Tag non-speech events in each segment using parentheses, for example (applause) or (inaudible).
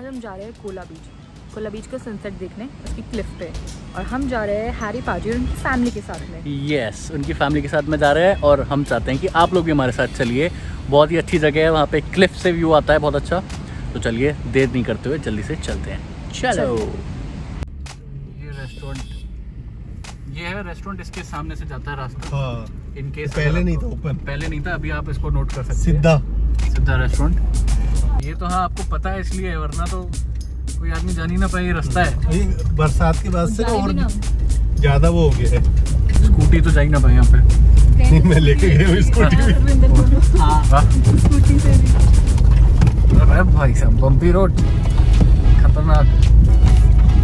आज हम जा रहे हैं कोला बीच। कोला बीच का सनसेट देखने उसकी क्लिफ पे। और हम जा रहे हैं हैरी पाजी और उनकी फैमिली के साथ में। यस yes, उनकी फैमिली के साथ में जा रहे हैं और हम चाहते हैं कि आप लोग भी हमारे साथ चलिए। बहुत ही अच्छी जगह है वहाँ पे क्लिफ से व्यू आता है बहुत अच्छा। तो चलिए देर नहीं करते हुए जल्दी से चलते हैं। चलो। ये रेस्टोरेंट ये है रेस्टोरेंट इसके सामने से जाता है रास्ता। हाँ। इन केस पहले नहीं था ओपन पहले नहीं था अभी आप इसको नोट कर सकते हैं। सीधा सिद्धा रेस्टोरेंट ये तो हाँ आपको पता है इसलिए वरना तो कोई आदमी जान ही ना पाए रास्ता है। बरसात के बाद से और ज़्यादा वो हो गया है। स्कूटी तो जा ही ना पाए यहाँ पे। नहीं मैं लेके गया हूँ स्कूटी। से भी। अरे भाई साहब बम्पी रोड खतरनाक।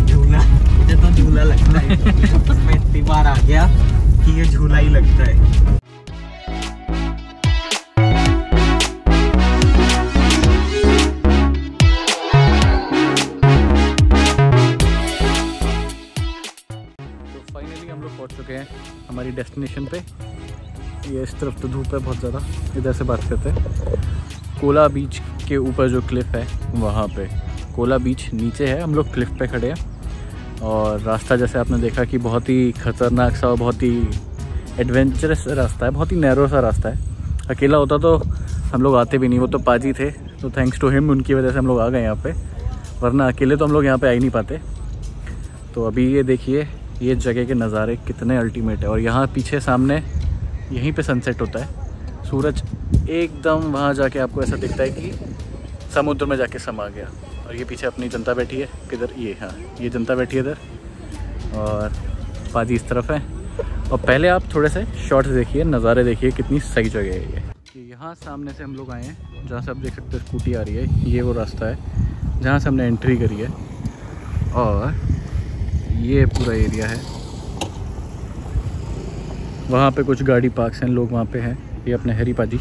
झूला मुझे तो झूला लगता है। (laughs) उसमें इतनी बार आ गया कि ये झूला फाइनली हम लोग पहुँच चुके हैं हमारी डेस्टिनेशन पे। ये इस तरफ़ तो धूप है बहुत ज़्यादा, इधर से बात करते हैं। कोला बीच के ऊपर जो क्लिफ है, वहाँ पे। कोला बीच नीचे है, हम लोग क्लिफ पे खड़े हैं। और रास्ता जैसे आपने देखा कि बहुत ही खतरनाक सा और बहुत ही एडवेंचरस रास्ता है, बहुत ही नैरो सा रास्ता है। अकेला होता तो हम लोग आते भी नहीं, वो तो पाजी थे तो थैंक्स टू हिम उनकी वजह से हम लोग आ गए यहाँ पर वरना अकेले तो हम लोग यहाँ पर आ ही नहीं पाते। तो अभी ये देखिए ये जगह के नज़ारे कितने अल्टीमेट है। और यहाँ पीछे सामने यहीं पे सनसेट होता है। सूरज एकदम वहाँ जाके आपको ऐसा दिखता है कि समुद्र में जाके समा गया। और ये पीछे अपनी जनता बैठी है, किधर? ये हाँ ये जनता बैठी है इधर। और पाजी इस तरफ़ है। और पहले आप थोड़े से शॉर्ट्स देखिए, नज़ारे देखिए, कितनी सही जगह है ये। यहाँ सामने से हम लोग आए हैं, जहाँ से आप देख सकते हो स्कूटी आ रही है। ये वो रास्ता है, जहाँ से हमने एंट्री करी है। और ये पूरा एरिया है। वहाँ पे कुछ गाड़ी पार्क्स हैं, लोग वहाँ पे हैं। ये अपने हरी पाजी।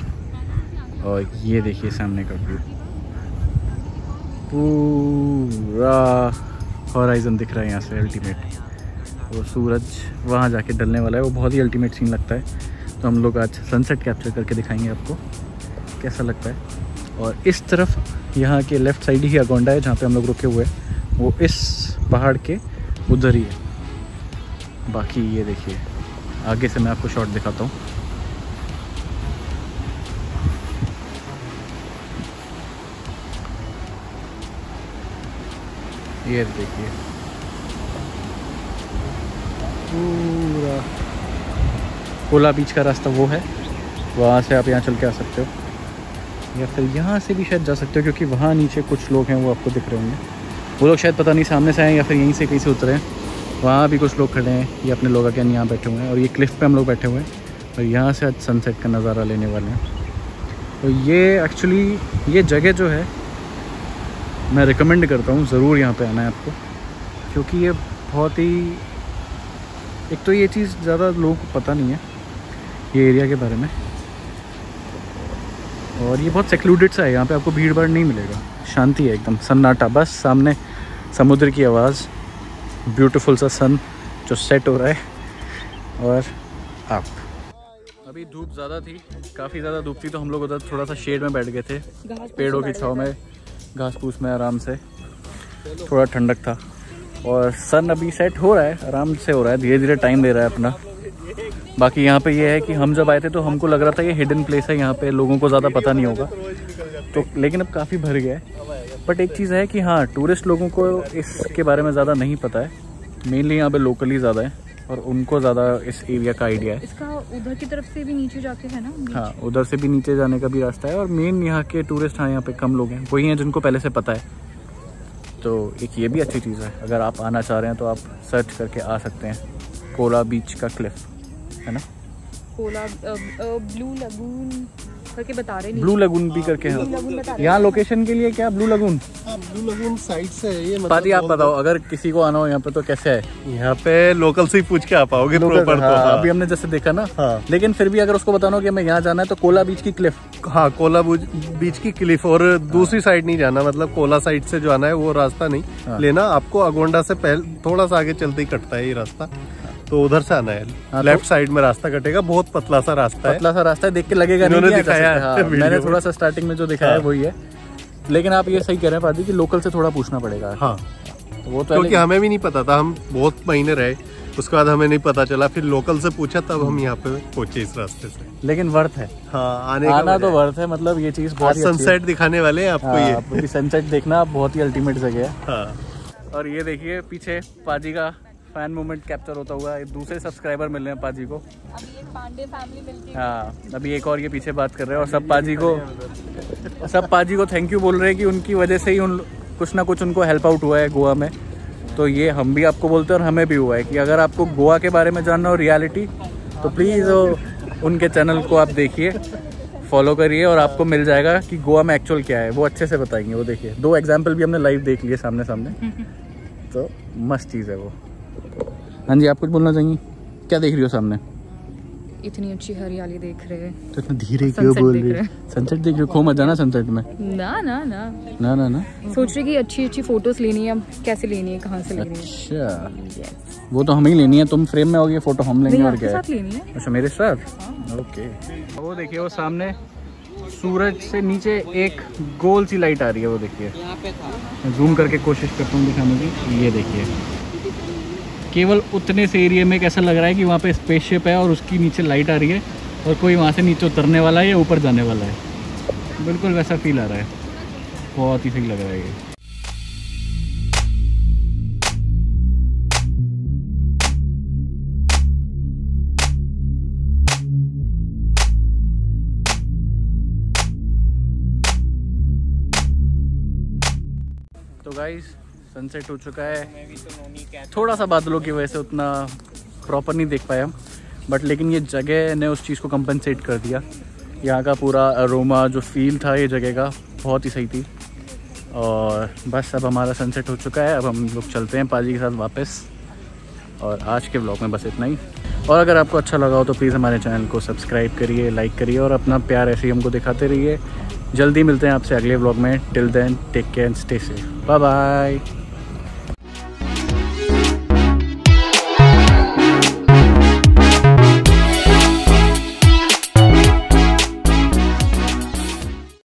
और ये देखिए सामने का व्यू। पूरा हॉराइजन दिख रहा है यहाँ से अल्टीमेट वो सूरज वहाँ जाके डलने वाला है। वो बहुत ही अल्टीमेट सीन लगता है। तो हम लोग आज सनसेट कैप्चर करके दिखाएँगे आपको कैसा लगता है। और इस तरफ़ यहाँ के लेफ़्ट साइड ही अगोंडा है, जहाँ पे हम लोग रुके हुए हैं। वो इस पहाड़ के उधर ही है। बाकी ये देखिए, आगे से मैं आपको शॉट दिखाता हूँ। ये देखिए। पूरा कोला बीच का रास्ता वो है। वहाँ से आप यहाँ चल के आ सकते हो। या फिर यहाँ से भी शायद जा सकते हो, क्योंकि वहाँ नीचे कुछ लोग हैं, वो आपको दिख रहे होंगे। वो लोग शायद पता नहीं सामने से आए या फिर यहीं से कहीं से उतरे वहाँ भी कुछ लोग खड़े हैं, ये अपने लोग अगेन यहाँ बैठे हुए हैं और ये क्लिफ पे हम लोग बैठे हुए हैं और यहाँ से आज सनसेट का नज़ारा लेने वाले हैं। तो ये एक्चुअली ये जगह जो है, मैं रिकमेंड करता हूँ, ज़रूर यहाँ पे आना है आपको, क्योंकि ये बहुत ही, एक तो ये चीज़ ज़्यादा लोगों को पता नहीं है, ये एरिया के बारे में। और ये बहुत सेक्लूडेड सा है, यहाँ पे आपको भीड़ भाड़ नहीं मिलेगा। शांति है एकदम। सन्नाटा बस सामने समुद्र की आवाज़। ब्यूटीफुल सा सन जो सेट हो रहा है। और आप? अभी धूप ज़्यादा थी काफ़ी ज़्यादा धूप थी तो हम लोग उधर थोड़ा सा शेड में बैठ गए थे। पेड़ों की छाव में घास फूस में आराम से। थोड़ा ठंडक था। और सन अभी सेट हो रहा है आराम से हो रहा है। धीरे धीरे टाइम दे रहा है अपना। बाकी यहाँ पे ये यह है कि हम जब आए थे तो हमको लग रहा था ये हिडन प्लेस है। यहाँ पे लोगों को ज़्यादा पता नहीं होगा। तो लेकिन अब काफ़ी भर गया है। बट एक चीज़ है कि हाँ टूरिस्ट लोगों को इसके बारे में ज़्यादा नहीं पता है। मेनली यहाँ पे लोकली ज़्यादा है और उनको ज़्यादा इस एरिया का आइडिया है। इसका उधर की तरफ़ से भी नीचे जाके है ना? हाँ उधर से भी नीचे जाने का भी रास्ता है और मेन यहाँ के टूरिस्ट हाँ यहाँ पे कम लोग हैं। वही हैं जिनको पहले से पता है। तो एक ये भी अच्छी चीज़ है। अगर आप आना चाह रहे हैं तो आप सर्च करके आ सकते हैं। कोला बीच का क्लिफ है ना? कोला ब्लू लगून करके बता रहे ब्लू लगून भी करके हैं। बता रहे यहाँ लोकेशन के लिए क्या blue lagoon blue lagoon side से है ये पादी आप बताओ अगर किसी को आना हो यहाँ पे तो कैसे है यहाँ पे लोकल से ही पूछ के आ पाओगे प्रॉपर हाँ, तो। हाँ। अभी हमने जैसे देखा ना। हाँ। लेकिन फिर भी अगर उसको बताना हो कि हमें यहाँ जाना है तो कोला बीच की क्लिफ हाँ कोला बीच की क्लिफ और दूसरी साइड नहीं जाना मतलब कोला साइड से जो आना है वो रास्ता नहीं। हाँ। लेना आपको अगोंडा से पहले थोड़ा सा आगे चलते ही कटता है ये रास्ता। तो उधर से आना हाँ, है तो- लेफ़्ट साइड में रास्ता कटेगा बहुत पतला सा रास्ता है। पतला सा रास्ता है देख के लगेगा नहीं कि दिखाया हैं। है हाँ, मैंने थोड़ा सा स्टार्टिंग में जो दिखाया है। हाँ। वही है। लेकिन आप ये सही कह रहे हैं पाजी कि लोकल से थोड़ा पूछना पड़ेगा। हाँ। तो वो तो क्योंकि हमें भी नहीं पता था हम बहुत महीने रहे। उसके बाद हमें नहीं पता चला फिर लोकल से पूछा तब हम यहाँ पे पहुँचे इस रास्ते से। लेकिन वर्थ है। हाँ आने का आना तो वर्थ है मतलब ये चीज़ बहुत ही है। सनसेट दिखाने वाले हैं आपको हाँ, ये। सनसेट देखना बहुत ही अल्टीमेट जगह है। हाँ। और ये देखिए पीछे पाजी का फ़ैन मोमेंट कैप्चर होता हुआ एक दूसरे सब्सक्राइबर मिल रहे हैं पाजी को। अभी एक पांडे फैमिली मिलती हाँ। अभी एक और ये पीछे बात कर रहे हैं और सब पाजी को सब पाजी को थैंक यू बोल रहे हैं कि उनकी वजह से ही उन कुछ ना कुछ उनको हेल्प आउट हुआ है गोवा में। तो ये हम भी आपको बोलते हैं और हमें भी हुआ है कि अगर आपको गोवा के बारे में जानना हो रियलिटी तो प्लीज़ उनके चैनल को आप देखिए फॉलो करिए और आपको मिल जाएगा कि गोवा में एक्चुअल क्या है। वो अच्छे से बताएँगे वो देखिए। दो एग्ज़ाम्पल भी हमने लाइव देख लिए सामने सामने तो मस्त चीज़ है वो। हाँ जी आप कुछ बोलना चाहेंगे? क्या देख रही हो सामने? इतनी अच्छी हरियाली देख रहे हैं। तो इतना धीरे क्यों बोल रही है? सनसेट देख रही हो? खो मत जाना सनसेट में। ना ना ना। ना ना ना। सोच रहे कि अच्छी अच्छी फ़ोटोज़ लेनी है अब कैसे लेनी है कहाँ से लेनी है? अच्छा। वो तो हमें ही लेनी है तुम फ्रेम में होगी फ़ोटो हम लेंगे और क्या साथ लेनी है? अच्छा मेरे साथ? ओके वो देखिए वो सामने सूरज से नीचे एक गोल सी लाइट आ रही है वो देखिए। यहाँ पे था जूम करके कोशिश करता हूँ दिखाने की। ये देखिए। केवल उतने से एरिया में कैसा लग रहा है कि वहाँ पे स्पेसशिप है और उसकी नीचे लाइट आ रही है और कोई वहाँ से नीचे उतरने वाला है या ऊपर जाने वाला है। बिल्कुल वैसा फील आ रहा है। बहुत ही सही लग रहा है ये। तो गाइस सनसेट हो चुका है। थोड़ा सा बादलों की वजह से उतना प्रॉपर नहीं देख पाए हम। बट लेकिन ये जगह ने उस चीज़ को कंपनसेट कर दिया। यहाँ का पूरा अरोमा जो फील था ये जगह का बहुत ही सही थी। और बस अब हमारा सनसेट हो चुका है। अब हम लोग चलते हैं पाजी के साथ वापस। और आज के ब्लॉग में बस इतना ही। और अगर आपको अच्छा लगा हो तो प्लीज़ हमारे चैनल को सब्सक्राइब करिए लाइक करिए और अपना प्यार ऐसे ही हमको दिखाते रहिए। जल्दी मिलते हैं आपसे अगले ब्लॉग में। Till then take care and stay safe bye bye